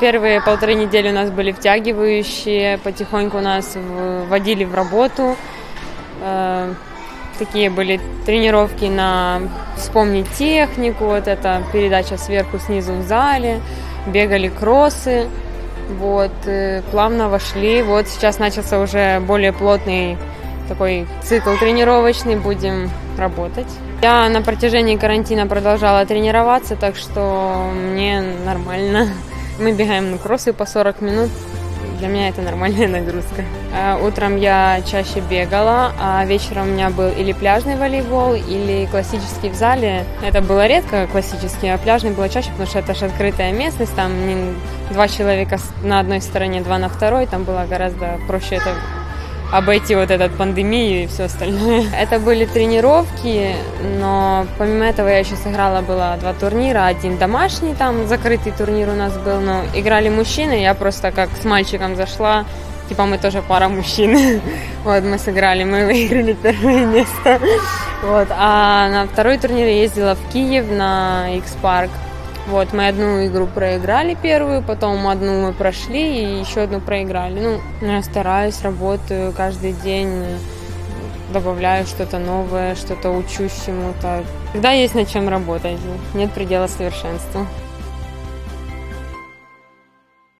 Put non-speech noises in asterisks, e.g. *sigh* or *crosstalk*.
Первые полторы недели у нас были втягивающие, потихоньку нас вводили в работу. Э, такие были тренировки на вспомнить технику, вот это передача сверху, снизу в зале, бегали кроссы, вот, э, плавно вошли. Вот сейчас начался уже более плотный такой цикл тренировочный, будем работать. Я на протяжении карантина продолжала тренироваться, так что мне нормально. *laughs* Мы бегаем на кроссы по 40 минут, для меня это нормальная *laughs* нагрузка. А, утром я чаще бегала, а вечером у меня был или пляжный волейбол, или классический в зале. Это было редко классический, а пляжный было чаще, потому что это же открытая местность, там два человека на одной стороне, два на второй, там было гораздо проще это обойти вот этот пандемию и все остальное. *laughs* Это были тренировки, но помимо этого я еще сыграла было два турнира. Один домашний, там закрытый турнир у нас был, но играли мужчины, я просто как с мальчиком зашла, типа мы тоже пара мужчин. *laughs* Вот, мы сыграли, мы выиграли первое место. *laughs* Вот, а на второй турнир я ездила в Киев на X-Park. Вот, мы одну игру проиграли первую, потом одну мы прошли и еще одну проиграли. Ну, я стараюсь, работаю каждый день, добавляю что-то новое, что-то учусь чему-то. Всегда есть над чем работать, нет предела совершенству.